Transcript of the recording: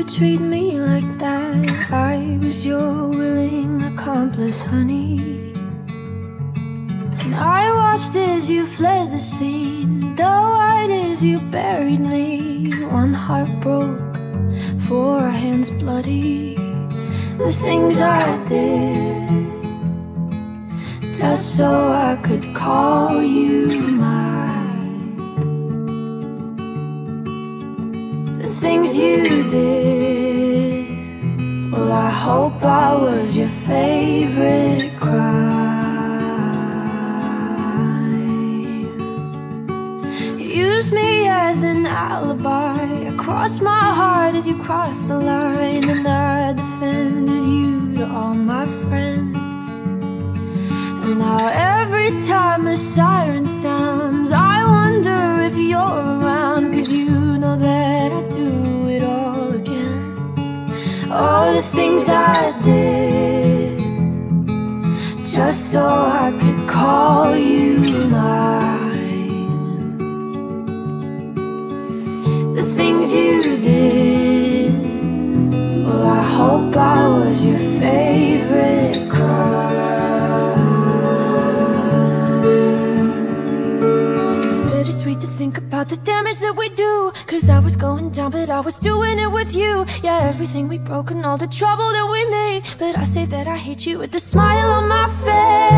you treat me like that? I was your willing accomplice, honey. And I watched as you fled the scene, though right as you buried me. One heart broke, four hands bloody. The things I did, just so I could call you mine. The things you did, I hope I was your favorite crime. You used me as an alibi. I crossed my heart as you crossed the line, and I defended you to all my friends. And now every time a siren sounds, All the things I did, just so I could call you mine. Bittersweet to think about the damage that we do. Cause I was going down, but I was doing it with you. Yeah, everything we broke and all the trouble that we made. But I say that I hate you with a smile on my face.